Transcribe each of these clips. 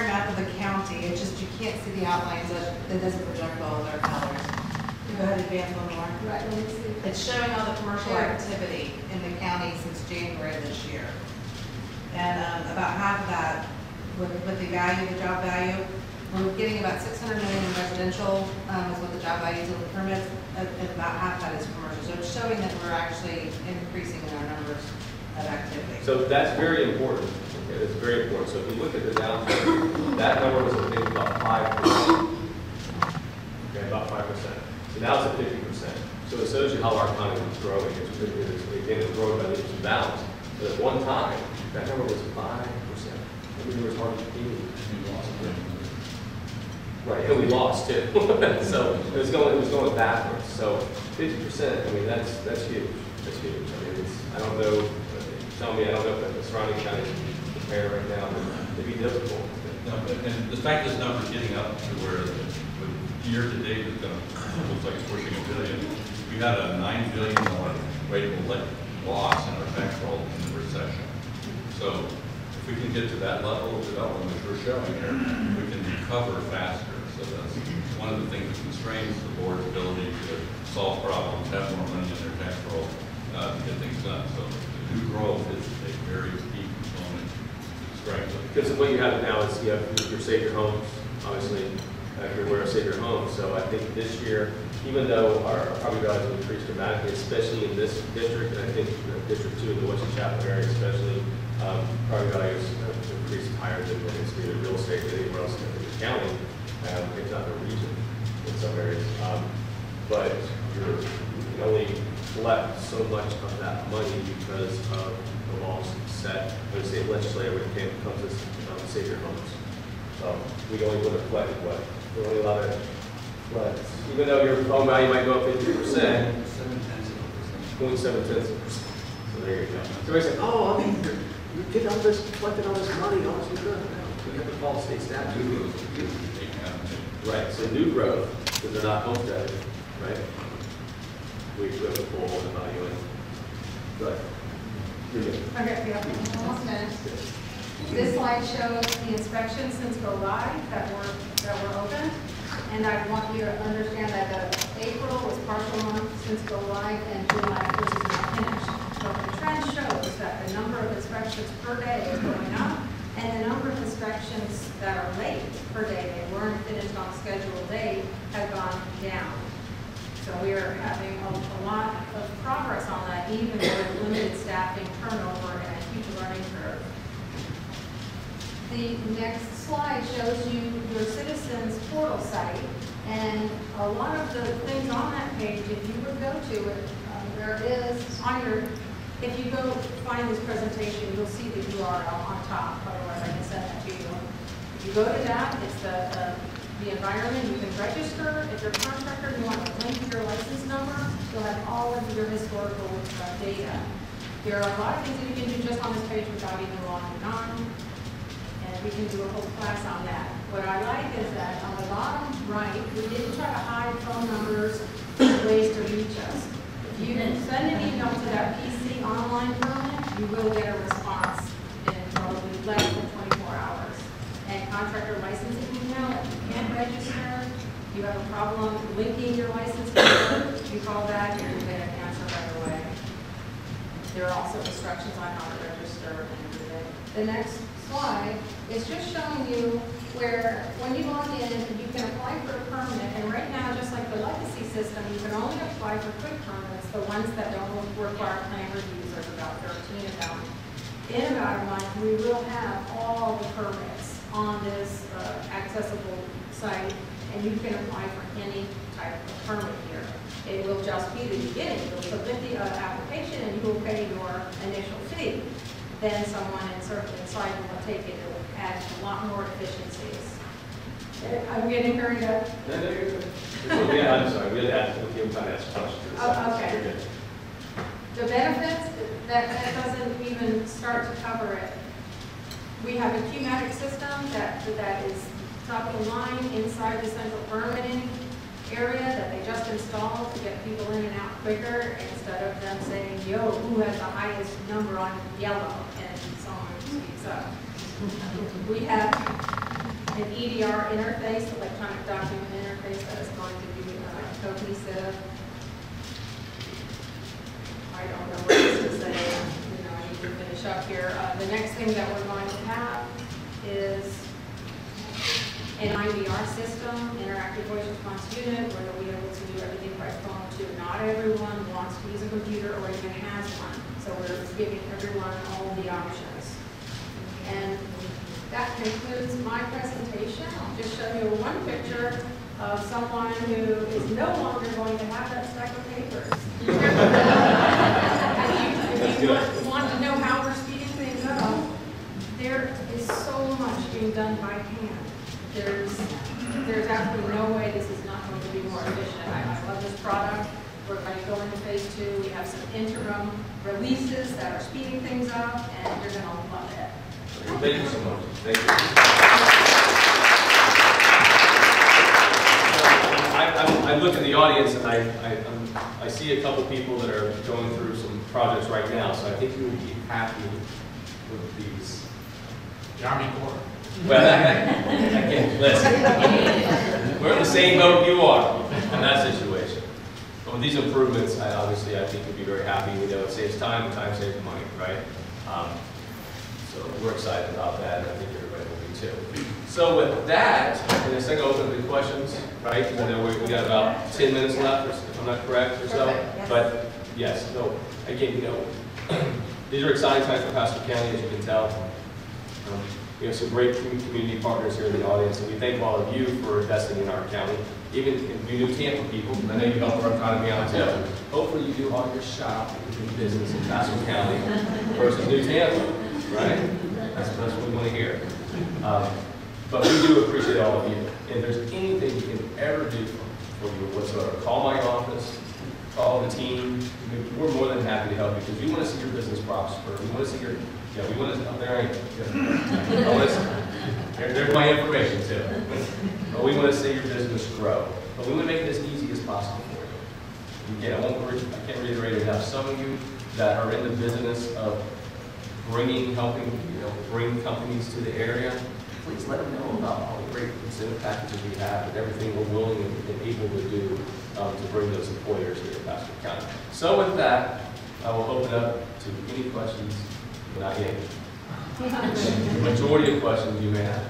primary map of the county, it's just you can't see the outlines, of- it doesn't project all of their colors. Go ahead, advance one more. Right, let me see. It's showing all the commercial Sure. activity in the county since January of this year. And um, about half of that, with, with the value, the job value, we're getting about six hundred million in residential, um, is what the job value is of the permits, and and about half that is commercial. So it's showing that we're actually increasing in our numbers of activity. So that's very important, okay, that's very important. So if you look at the downturn, that number was, I think, about five percent. Okay, about five percent. So now it's at fifty percent. So it shows you how our economy is growing. It's, it's, again, it's growing by leaps and bounds. But at one time, that number was five percent. I mean, it was hard to believe. Right, and we lost too. So it was going, it was going backwards. So fifty percent, I mean, that's, that's huge. That's huge. I mean, it's, I don't know, uh, tell me, I don't know if the surrounding counties compare right now, it'd be difficult. No, and the fact this number's getting up to where year to date is gonna, looks like it's pushing a billion. We had a nine billion dollar rateable le- loss in our tax roll in the recession. So if we can get to that level of development, which we're showing here, we can recover faster. So that's one of the things that constrains the board's ability to solve problems, have more money in their tax roll, uh, to get things done. So new growth is a very key component to strength of Because what you have now is you have your Save Your Homes, obviously, everywhere Save Your Homes. So I think this year, even though our property values have increased dramatically, especially in this district, and I think District Two, in the Wesley Chapel area especially, um, property values have increased higher than what it's the real estate anywhere else in the county, um, if not the region in some areas. Um, But you're, you only collect so much of that money because of the set, when the state legislature, when it came, comes to um, save your homes. So we only would have collected what, we're only allowed to, but even though your home value might go up fifty percent, Seven tenths of a percent. point seven cents a percent. So there you go. So they say, oh, I mean, you're, you're all this, collecting all this money, all this good. We have to follow state statute. new growth, they can, Right, so new growth, because they're not homesteaded, right? We we have to pull the value in. But, Okay, yeah, almost finished. This slide shows the inspections since go live that were, that were open. And I want you to understand that the April was partial month since go live and July, not finished. So the trend shows that the number of inspections per day is going up and the number of inspections that are late per day, they weren't finished on scheduled date, have gone down. So we are having a, a lot of progress on that, even with limited staffing turnover and a huge learning curve. The next slide shows you your citizens portal site, and a lot of the things on that page, if you would go to it, um, there it is on your, if you go find this presentation, you'll see the URL on top, otherwise I can send that to you. If you go to that, it's the, uh, the environment, you can register, if you're a contractor, you want to link your license number, you'll have all of your historical uh, data. There are a lot of things that you can do just on this page without even logging on, and we can do a whole class on that. What I like is that on the bottom right, we didn't try to hide phone numbers, or ways to reach us. If you send an email to that PC online permit, you will get a response in probably less than contractor licensing email, if you can't register, you have a problem linking your license, number, you call back and you get an answer right away. There are also instructions on how to register and everything. The next slide is just showing you where, when you log in, you can apply for a permit, and right now, just like the legacy system, you can only apply for quick permits, the ones that don't require plan reviews, there's about thirteen of them. In about a month, we will have all the permits on this uh, accessible site, and you can apply for any type of permit here. It will just be the beginning, you'll submit the uh, application and you will pay your initial fee. Then someone in certain inside will take it, it will add a lot more efficiencies. Uh, I'm getting hurried up. No, no, you're good. So, Yeah, I'm sorry, we had to ask, we have time to ask questions. Oh, okay. Good. The benefits, that, that doesn't even start to cover it. We have a Q-Matic system that, that is top of the line inside the central permitting area that they just installed to get people in and out quicker instead of them saying, yo, who has the highest number on yellow? And someone speaks up. We have an EDR interface, electronic document interface that is going to be uh, cohesive. I don't know what else to say, you know, I here. Uh, The next thing that we're going to have is an IVR system, interactive voice response unit, where they'll be able to do everything by phone too. Not everyone wants to use a computer or even has one, so we're giving everyone all the options. And that concludes my presentation. I'll just show you one picture of someone who is no longer going to have that stack of papers. If you want- want to know how we're speeding things up, there is so much being done by hand. There's, there's absolutely no way this is not going to be more efficient. I I love this product. We're going to go into phase two. We have some interim releases that are speeding things up, and you're going to love it. Thank you so much. Thank you. I, I, I look at the audience and I, I, um, I see a couple people that are going through some projects right now, so I think you would be happy with these. The Army Corps. Well, again, listen, we're in the same boat you are in that situation. But with these improvements, I obviously, I think you'll be very happy, we know it saves time, and time saves money, right? Um, So we're excited about that, and I think everybody will be too. So with that, in a second, open to questions, right? I know we, we got about ten minutes left, if I'm not correct, or so. But, yes, no, again, you know, these are exciting times for Pasco County, as you can tell. Um, We have some great community partners here in the audience, and we thank all of you for investing in our county. Even if you new Tampa people, I know you help our economy out too. Hopefully you do all your shop, do business in Pasco County versus New Tampa, right? That's, that's what we want to hear. Um, But we do appreciate all of you. If there's anything you can ever do for you whatsoever, call my office, call the team. We're more than happy to help you because we want to see your business prosper. We want to see your, yeah, we want to, oh, there There's my information too. But we want to see your business grow. But we want to make it as easy as possible for you. Again, I won't, I can't reiterate enough. Some of you that are in the business of bringing, helping, you know, bring companies to the area, please let them know about all the great incentive packages we have and everything we're willing and and able to do um, to bring those employers here to Pasco County. So with that, I will open up to any questions, not yet. Majority of questions you may have.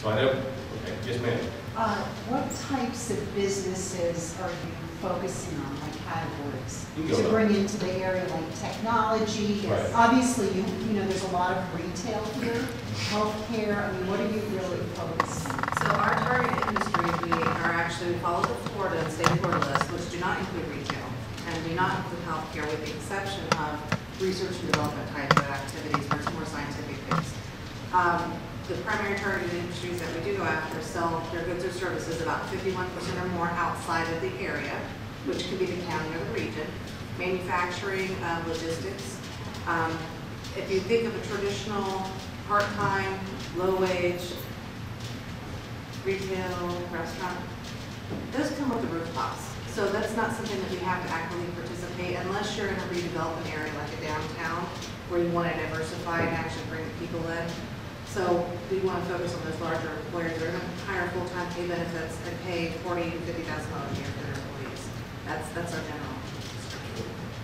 So I know, okay, yes ma'am. Uh, What types of businesses are you focusing on, like categories? You can go To back. bring into the area, like technology? Right. Obviously, you, you know, there's a lot of retail here, healthcare, I mean, what are you really focused? So our target industry, we are actually, we follow the Florida state Florida list, which do not include retail and do not include healthcare with the exception of research and development type of activities it's more scientific based. Um, The primary targeted industries that we do go after sell their goods or services about fifty-one percent or more outside of the area, which could be the county or the region. Manufacturing, um, logistics. Um, If you think of a traditional part-time, low-wage retail, restaurant, those come with the rooftops. So that's not something that we have to actively participate unless you're in a redevelopment area like a downtown where you want to diversify and actually bring people in. So we want to focus on those larger employers that are going to hire full-time, pay benefits, and pay forty to fifty thousand dollars a year for their employees. That's, that's our general.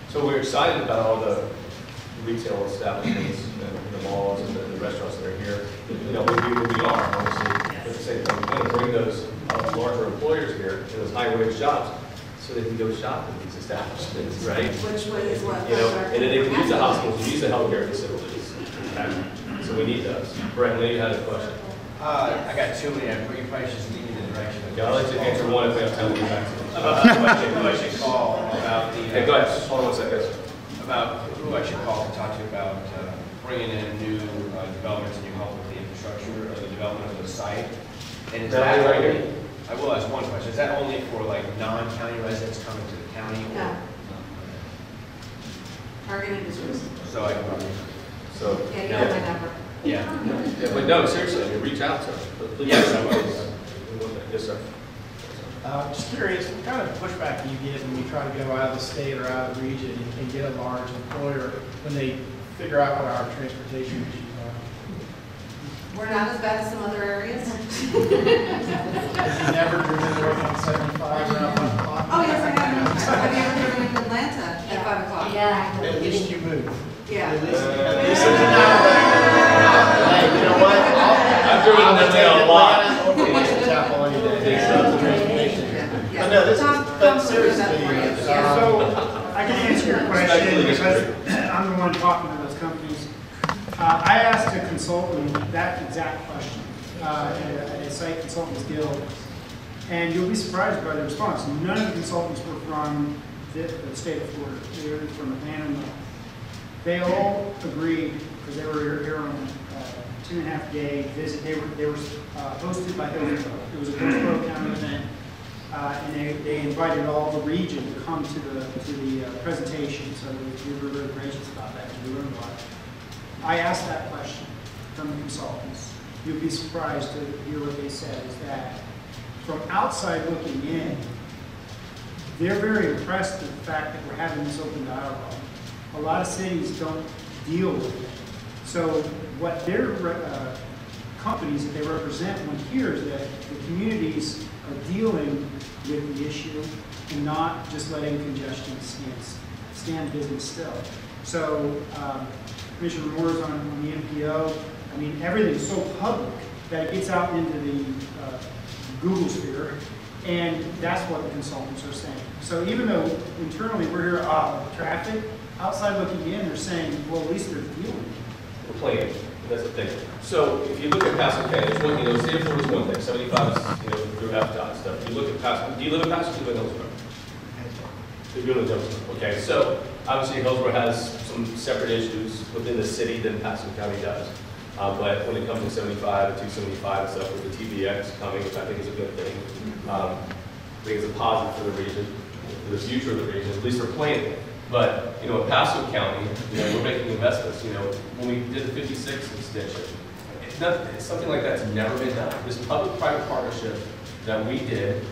So we're excited about all the retail establishments, and the malls and the the restaurants that are here. You know, we do what we are, obviously, but at the same time, we're going to bring those uh, larger employers here, to those high-wage jobs, so they can go shop in these establishments, right? Which way is what. You know, and then they can use the hospitals, use the healthcare facilities. okay? So we need those. Brett, Lee, you had a question. Uh, I got two, and you probably just lead in the direction of. Okay, I'll let you answer one if we have time to get back to them. About who I should, who I should call about the. Hey, go ahead, hold on one second. About who I should call to talk to about uh, bringing in new uh, developments and new help with the infrastructure or the development of the site. And is That that right here? Only, I will ask one question, is that only for like non-county residents coming to the county? or- No. Target industries. So I, So, Yeah, you have my number. yeah. Yeah, but no, seriously, I mean, reach out to them. Please. Yes, I will. Yes, sir. Uh, Just curious, what kind of pushback do you get when you try to go out of the state or out of the region and- and get a large employer when they figure out what our transportation issues are? We're not as bad as some other areas. Never driven north on seventy-five around five o'clock? Oh, yes, I have. Have you ever driven in Atlanta at five o'clock? Yeah. At least you moved. Yeah. At least, at Uh, least there's an outlet. Hey, you know what? I'll- I've driven in Atlanta a lot. over Wesley Chapel any day. Thanks, uh, Transportation. But no, this is, but Tom's gonna do that seriously, for you. Yeah. So, I can answer your question because I'm the one talking to those companies. Uh, I asked a consultant that exact question, uh, at a- site consultants guild, and you'll be surprised by the response. None of the consultants were from the, the state of Florida, they were from Atlanta. They all agreed, because they were here- on a two and a half day visit, they were, they were uh, hosted by Hillsborough. It was a Hillsborough County event, uh, and they, they invited all the region to come to the, to the uh, presentation, so we were really gracious about that, because we learned a lot. I asked that question from the consultants. You'd be surprised to hear what they said, is that from outside looking in, they're very impressed with the fact that we're having this open dialogue. A lot of cities don't deal with it. So what their uh, companies that they represent want to hear is that the communities are dealing with the issue and not just letting congestion stand, stand business still. So um, Commissioner Moore's on on the MPO. I mean, everything's so public that it gets out into the uh, Google sphere, and that's what the consultants are saying. So even though internally we're here, ah, traffic, outside looking in, they're saying, well, at least they're dealing. We're playing, that's the thing. So if you look at Pasco County, there's one, you know, state of Florida is one thing, seventy-five is, you know, through FDOT stuff. You look at Pasco, do you live in Pasco, do you live in Hillsborough? You live in Hillsborough, okay, so obviously Hillsborough has some separate issues within the city than Pasco County does. Uh, but when it comes to seventy-five, to two seventy-five and stuff, with the TBX coming, which I think is a good thing, um, I think it's a positive for the region, for the future of the region, at least we're planning. But, you know, in Pasco County, you know, we're making investments, you know, when we did the fifty-six extension, it's not, it's something like that's never been done. This public-private partnership that we did,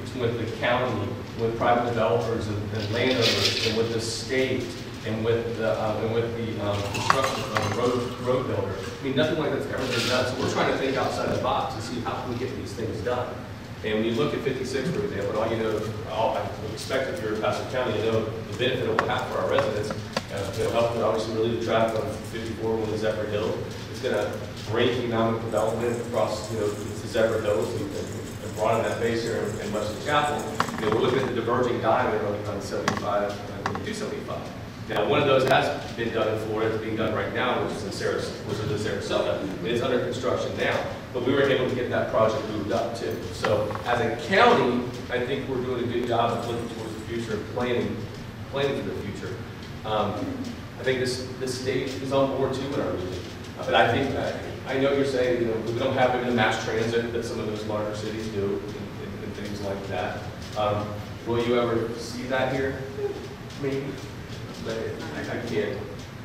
which with the county, with private developers and and landowners, and with the state, and with the, um, and with the, um, construction of the road, road builder. I mean, nothing like that's ever been done, so we're trying to think outside the box to see how can we get these things done. And when you look at fifty-six, for example, all you know, all, I expect if you're in Pasco County, you know the benefit it will have for our residents. Uh, It'll help, to obviously relieve the traffic on fifty-four when it's Zephyr Hill. It's gonna bring economic development across, you know, to Zephyrhills and, and broaden that base here in- in Wesley Chapel. You know, we're looking at the diverging diamond on, on seventy-five, and two seventy-five. Now, one of those has been done in Florida, it's being done right now, which is in Sarasota, which is in Sarasota. It's under construction now, but we were able to get that project moved up too. So as a county, I think we're doing a good job of looking towards the future and planning, planning for the future. Um, I think this, this state is on board too in our region. But I think, uh, I know you're saying, you know, we don't have maybe the mass transit that some of those larger cities do and, and- and things like that. Um, Will you ever see that here? Maybe, but I, I can't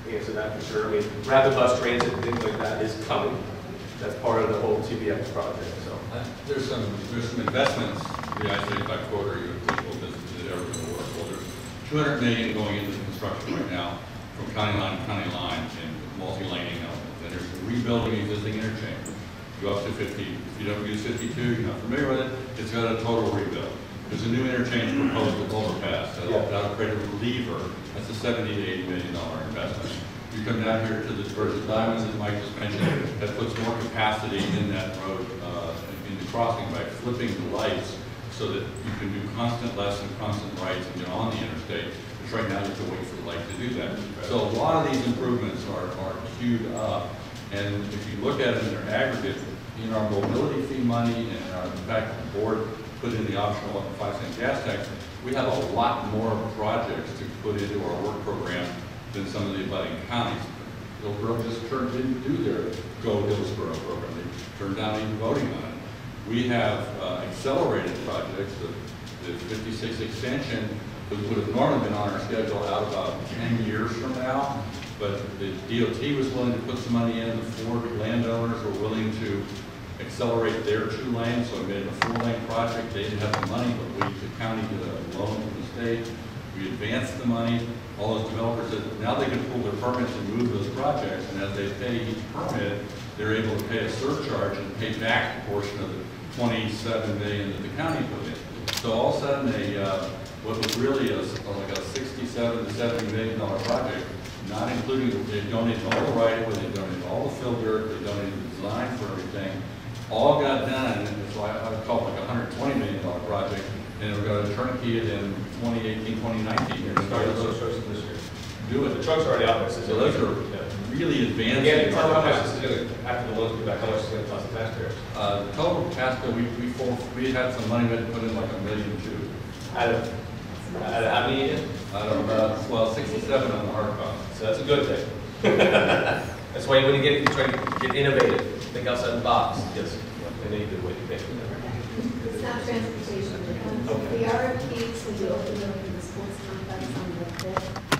answer that for sure. I mean, rapid bus transit and things like that is coming. That's part of the whole TBX project, so. Uh, There's some, there's some investments, the I-35 corridor, you people visited everywhere in the world. Well, there's 200 million going into construction right now from county line to county line and multi-laning elements. And there's rebuilding existing interchange. Go up to 50, if you don't use 52, you're not familiar with it, it's got a total rebuild. There's a new interchange proposed at overpass, that'll, Yeah. that'll create a reliever, that's a 70 to 80 million dollar investment. You come down here to the divergent diamonds, as Mike just mentioned, that puts more capacity in that road, uh, in the crossing by flipping the lights so that you can do constant lefts and constant rights and get on the interstate. Because right now you have to wait for the light to do that. So a lot of these improvements are, are queued up. And if you look at it in their aggregate, in our mobility fee money and our, the fact the board put in the optional five cent gas tax, we have a lot more projects to put into our work program than some of the abutting counties. Hillsborough just turned, didn't do their Go Hillsborough program, they turned down even voting on it. We have uh, accelerated projects, the, the fifty-six extension would have normally been on our schedule out about ten years from now, but the DOT was willing to put some money in, the Ford landowners were willing to accelerate their two lanes, so we made it a four-lane project, they didn't have the money, but we, the county did a loan from the state, We advanced the money, all those developers, said now they can pull their permits and move those projects, and as they pay each permit, they're able to pay a surcharge and pay back a portion of the twenty-seven million that the county put in. So all of a sudden, a, uh, what was really a, like a sixty-seven to seventy million dollar project, not including, they donated all the right of way, they donated all the fill dirt, they donated the design for everything, all got done, and it's like, I would call it like a hundred twenty million dollar project, and we're gonna turnkey it in 2018, 2019. You're gonna start those trucks this year. Do it. The trucks are already out there, so. So those are Yeah. really advanced. Again, tell me how much this is gonna, after the loans get back, how much it's gonna cost the taxpayers? Uh, the total Casco, we, we, for- we had some money we had to put in like a million two. Out of, out of how many again? I don't know, well, sixty-seven on the hard cost. So that's a good thing. That's why when you get, you try to get innovative, think outside the box, yes, and then you do what you think. It's not transportation, because the RFPs, to you open them in the sports complex on the fifth,